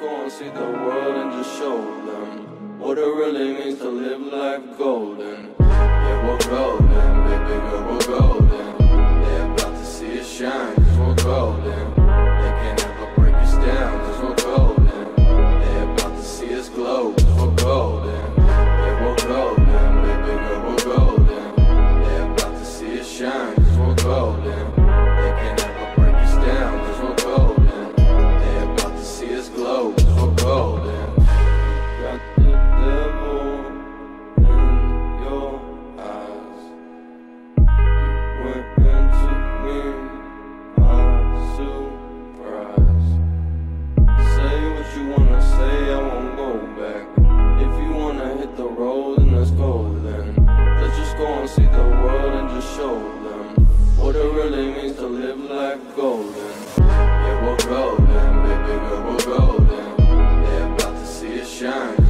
go and see the world and just show them what it really means to live life golden. Yeah, we're golden, baby girl, we're golden. They're about to see us shine, cause we're golden. They can't ever break us down, cause we're golden. They're about to see us glow, cause we're golden. Yeah, we're golden, baby girl, we're golden. They're about to see us shine, cause we're golden. black golden. Yeah, we're golden, baby girl, we're golden. They're about to see it shine.